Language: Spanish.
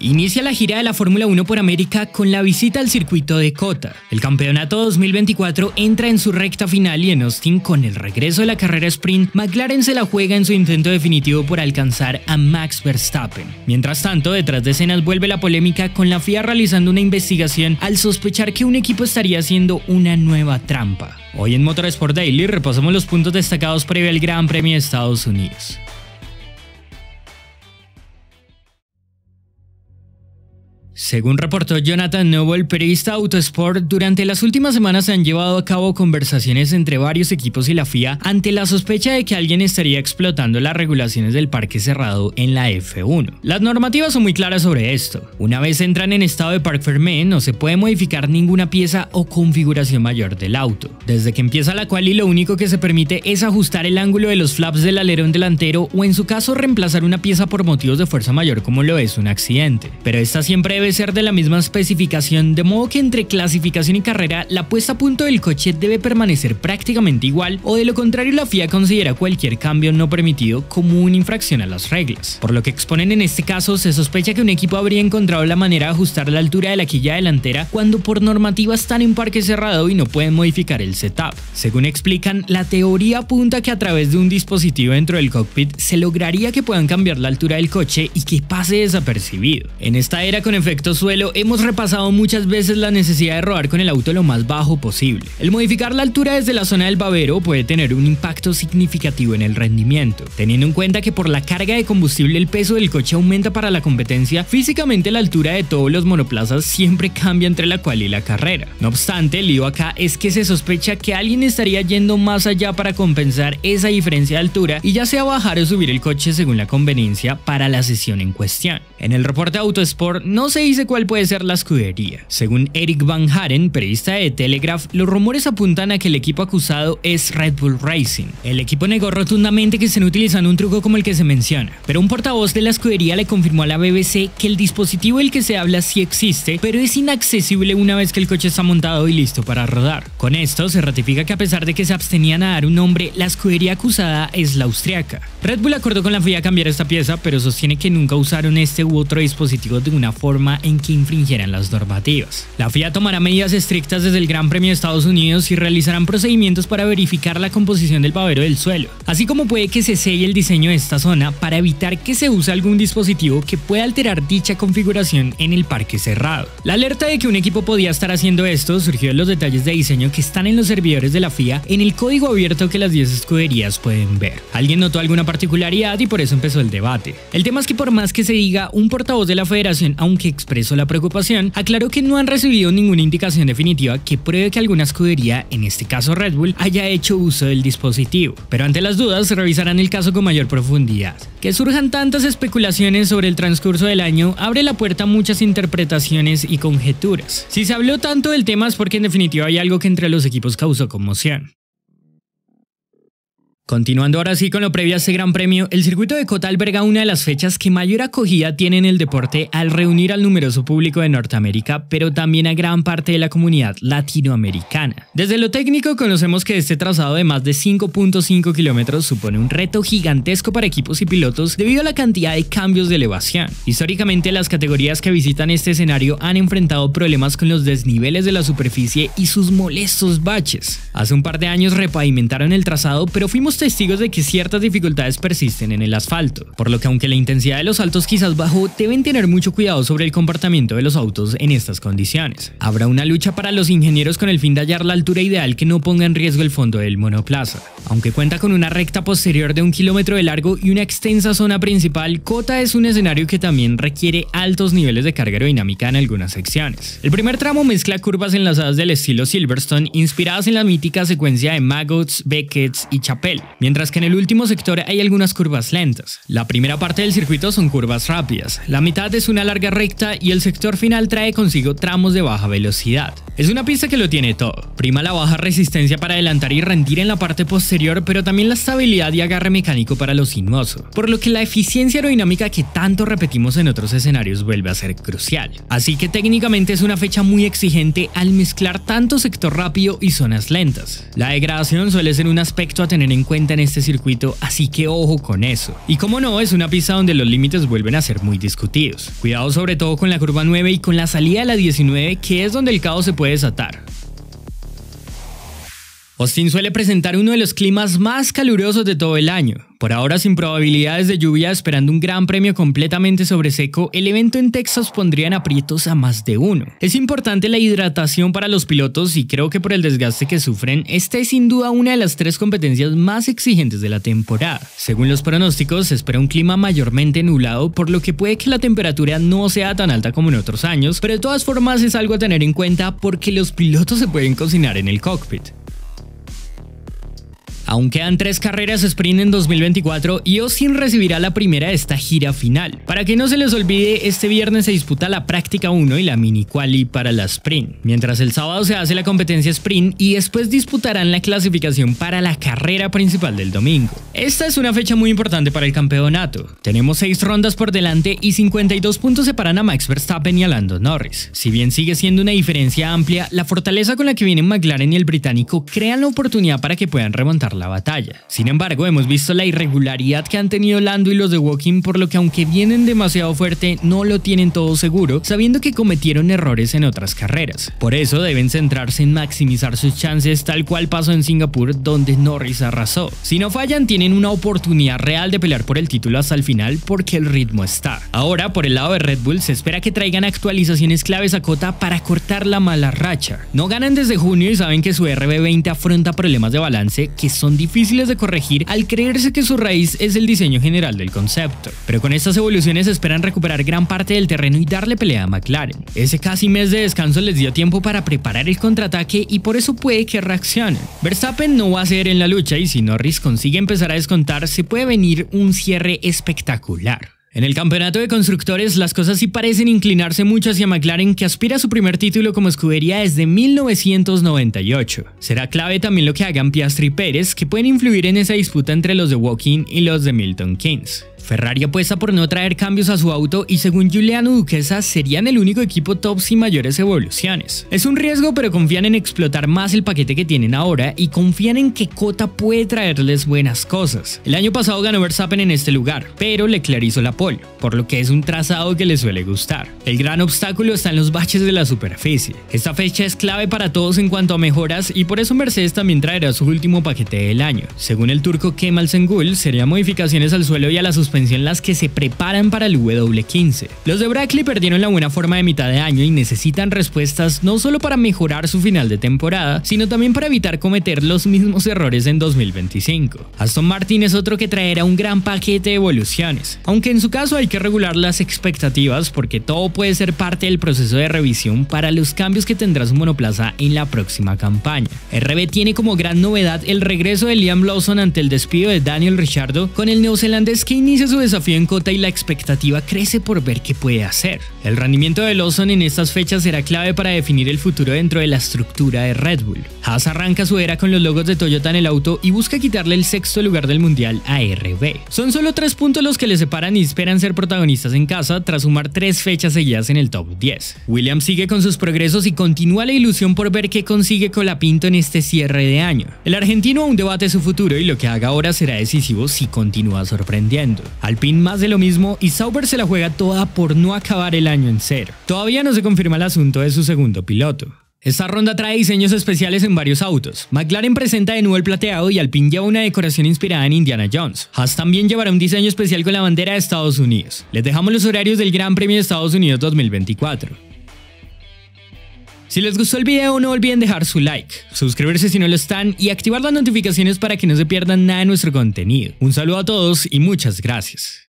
Inicia la gira de la Fórmula 1 por América con la visita al circuito de Cota. El campeonato 2024 entra en su recta final y en Austin, con el regreso de la carrera sprint, McLaren se la juega en su intento definitivo por alcanzar a Max Verstappen. Mientras tanto, detrás de escenas vuelve la polémica con la FIA realizando una investigación al sospechar que un equipo estaría haciendo una nueva trampa. Hoy en Motorsport Daily repasamos los puntos destacados previo al Gran Premio de Estados Unidos. Según reportó Jonathan Noble, periodista Autosport, durante las últimas semanas se han llevado a cabo conversaciones entre varios equipos y la FIA ante la sospecha de que alguien estaría explotando las regulaciones del parque cerrado en la F1. Las normativas son muy claras sobre esto. Una vez entran en estado de parque fermé, no se puede modificar ninguna pieza o configuración mayor del auto. Desde que empieza la quali, lo único que se permite es ajustar el ángulo de los flaps del alerón delantero o en su caso reemplazar una pieza por motivos de fuerza mayor como lo es un accidente. Pero esta siempre debe de la misma especificación, de modo que entre clasificación y carrera la puesta a punto del coche debe permanecer prácticamente igual o de lo contrario la FIA considera cualquier cambio no permitido como una infracción a las reglas. Por lo que exponen en este caso, se sospecha que un equipo habría encontrado la manera de ajustar la altura de la quilla delantera cuando por normativa están en parque cerrado y no pueden modificar el setup. Según explican, la teoría apunta que a través de un dispositivo dentro del cockpit se lograría que puedan cambiar la altura del coche y que pase desapercibido. En esta era con efecto suelo, hemos repasado muchas veces la necesidad de rodar con el auto lo más bajo posible. El modificar la altura desde la zona del babero puede tener un impacto significativo en el rendimiento, teniendo en cuenta que por la carga de combustible el peso del coche aumenta para la competencia, físicamente la altura de todos los monoplazas siempre cambia entre la cual y la carrera. No obstante, el lío acá es que se sospecha que alguien estaría yendo más allá para compensar esa diferencia de altura y ya sea bajar o subir el coche según la conveniencia para la sesión en cuestión. En el reporte Autosport no se dice cuál puede ser la escudería. Según Eric Van Haren, periodista de Telegraph, los rumores apuntan a que el equipo acusado es Red Bull Racing. El equipo negó rotundamente que estén utilizando un truco como el que se menciona, pero un portavoz de la escudería le confirmó a la BBC que el dispositivo del que se habla sí existe, pero es inaccesible una vez que el coche está montado y listo para rodar. Con esto se ratifica que a pesar de que se abstenían a dar un nombre, la escudería acusada es la austriaca. Red Bull acordó con la FIA cambiar esta pieza, pero sostiene que nunca usaron este u otro dispositivo de una forma en que infringieran las normativas. La FIA tomará medidas estrictas desde el Gran Premio de Estados Unidos y realizarán procedimientos para verificar la composición del pavero del suelo, así como puede que se selle el diseño de esta zona para evitar que se use algún dispositivo que pueda alterar dicha configuración en el parque cerrado. La alerta de que un equipo podía estar haciendo esto surgió de los detalles de diseño que están en los servidores de la FIA en el código abierto que las 10 escuderías pueden ver. Alguien notó alguna particularidad y por eso empezó el debate. El tema es que por más que se diga, un portavoz de la federación, aunque expresó la preocupación, aclaró que no han recibido ninguna indicación definitiva que pruebe que alguna escudería, en este caso Red Bull, haya hecho uso del dispositivo. Pero ante las dudas, revisarán el caso con mayor profundidad. Que surjan tantas especulaciones sobre el transcurso del año abre la puerta a muchas interpretaciones y conjeturas. Si se habló tanto del tema es porque en definitiva hay algo que entre los equipos causó conmoción. Continuando ahora sí con lo previo a este gran premio, el circuito de Cota alberga una de las fechas que mayor acogida tiene en el deporte al reunir al numeroso público de Norteamérica, pero también a gran parte de la comunidad latinoamericana. Desde lo técnico conocemos que este trazado de más de 5.5 kilómetros supone un reto gigantesco para equipos y pilotos debido a la cantidad de cambios de elevación. Históricamente las categorías que visitan este escenario han enfrentado problemas con los desniveles de la superficie y sus molestos baches. Hace un par de años repavimentaron el trazado, pero fuimos testigos de que ciertas dificultades persisten en el asfalto, por lo que aunque la intensidad de los saltos quizás bajó, deben tener mucho cuidado sobre el comportamiento de los autos en estas condiciones. Habrá una lucha para los ingenieros con el fin de hallar la altura ideal que no ponga en riesgo el fondo del monoplaza. Aunque cuenta con una recta posterior de un kilómetro de largo y una extensa zona principal, Cota es un escenario que también requiere altos niveles de carga aerodinámica en algunas secciones. El primer tramo mezcla curvas enlazadas del estilo Silverstone inspiradas en la mítica secuencia de Maggots, Beckett's y Chapelle, mientras que en el último sector hay algunas curvas lentas. La primera parte del circuito son curvas rápidas, la mitad es una larga recta y el sector final trae consigo tramos de baja velocidad. Es una pista que lo tiene todo. Prima la baja resistencia para adelantar y rendir en la parte posterior, pero también la estabilidad y agarre mecánico para lo sinuoso, por lo que la eficiencia aerodinámica que tanto repetimos en otros escenarios vuelve a ser crucial. Así que técnicamente es una fecha muy exigente al mezclar tanto sector rápido y zonas lentas. La degradación suele ser un aspecto a tener en cuenta en este circuito, así que ojo con eso. Y como no, es una pista donde los límites vuelven a ser muy discutidos. Cuidado sobre todo con la curva 9 y con la salida de la 19, que es donde el caos se puede desatar. Austin suele presentar uno de los climas más calurosos de todo el año. Por ahora sin probabilidades de lluvia, esperando un gran premio completamente sobre seco, el evento en Texas pondría en aprietos a más de uno. Es importante la hidratación para los pilotos y creo que por el desgaste que sufren, esta es sin duda una de las tres competencias más exigentes de la temporada. Según los pronósticos, se espera un clima mayormente nublado, por lo que puede que la temperatura no sea tan alta como en otros años, pero de todas formas es algo a tener en cuenta porque los pilotos se pueden cocinar en el cockpit. Aún quedan tres carreras sprint en 2024 y recibirá la primera de esta gira final. Para que no se les olvide, este viernes se disputa la práctica 1 y la mini quali para la sprint, mientras el sábado se hace la competencia sprint y después disputarán la clasificación para la carrera principal del domingo. Esta es una fecha muy importante para el campeonato. Tenemos 6 rondas por delante y 52 puntos separan a Max Verstappen y a Lando Norris. Si bien sigue siendo una diferencia amplia, la fortaleza con la que vienen McLaren y el británico crean la oportunidad para que puedan remontar la batalla. Sin embargo, hemos visto la irregularidad que han tenido Lando y los de Walking, por lo que aunque vienen demasiado fuerte, no lo tienen todo seguro, sabiendo que cometieron errores en otras carreras. Por eso deben centrarse en maximizar sus chances, tal cual pasó en Singapur, donde Norris arrasó. Si no fallan, tienen una oportunidad real de pelear por el título hasta el final, porque el ritmo está. Ahora, por el lado de Red Bull, se espera que traigan actualizaciones claves a Cota para cortar la mala racha. No ganan desde junio y saben que su RB20 afronta problemas de balance que son difíciles de corregir al creerse que su raíz es el diseño general del concepto. Pero con estas evoluciones esperan recuperar gran parte del terreno y darle pelea a McLaren. Ese casi mes de descanso les dio tiempo para preparar el contraataque y por eso puede que reaccionen. Verstappen no va a ser en la lucha y si Norris consigue empezar a descontar se puede venir un cierre espectacular. En el campeonato de constructores las cosas sí parecen inclinarse mucho hacia McLaren que aspira a su primer título como escudería desde 1998. Será clave también lo que hagan Piastri y Pérez que pueden influir en esa disputa entre los de Walking y los de Milton Keynes. Ferrari apuesta por no traer cambios a su auto y según Giuliano Duquesa serían el único equipo top sin mayores evoluciones. Es un riesgo pero confían en explotar más el paquete que tienen ahora y confían en que Cota puede traerles buenas cosas. El año pasado ganó Verstappen en este lugar, pero Leclerc hizo la pole, por lo que es un trazado que le suele gustar. El gran obstáculo está en los baches de la superficie. Esta fecha es clave para todos en cuanto a mejoras y por eso Mercedes también traerá su último paquete del año. Según el turco Kemal Sengul, serían modificaciones al suelo y a la suspensión en las que se preparan para el W15. Los de Brackley perdieron la buena forma de mitad de año y necesitan respuestas no solo para mejorar su final de temporada, sino también para evitar cometer los mismos errores en 2025. Aston Martin es otro que traerá un gran paquete de evoluciones, aunque en su caso hay que regular las expectativas porque todo puede ser parte del proceso de revisión para los cambios que tendrá su monoplaza en la próxima campaña. RB tiene como gran novedad el regreso de Liam Lawson ante el despido de Daniel Ricciardo con el neozelandés que inicia su desafío en Cota y la expectativa crece por ver qué puede hacer. El rendimiento de Lawson en estas fechas será clave para definir el futuro dentro de la estructura de Red Bull. Haas arranca su era con los logos de Toyota en el auto y busca quitarle el sexto lugar del mundial a RB. Son solo tres puntos los que le separan esperan ser protagonistas en casa tras sumar tres fechas seguidas en el top 10. Williams sigue con sus progresos y continúa la ilusión por ver qué consigue Colapinto en este cierre de año. El argentino aún debate su futuro y lo que haga ahora será decisivo si continúa sorprendiendo. Alpine más de lo mismo y Sauber se la juega toda por no acabar el año en cero. Todavía no se confirma el asunto de su segundo piloto. Esta ronda trae diseños especiales en varios autos. McLaren presenta de nuevo el plateado y Alpine lleva una decoración inspirada en Indiana Jones. Haas también llevará un diseño especial con la bandera de Estados Unidos. Les dejamos los horarios del Gran Premio de Estados Unidos 2024. Si les gustó el video no olviden dejar su like, suscribirse si no lo están y activar las notificaciones para que no se pierdan nada de nuestro contenido. Un saludo a todos y muchas gracias.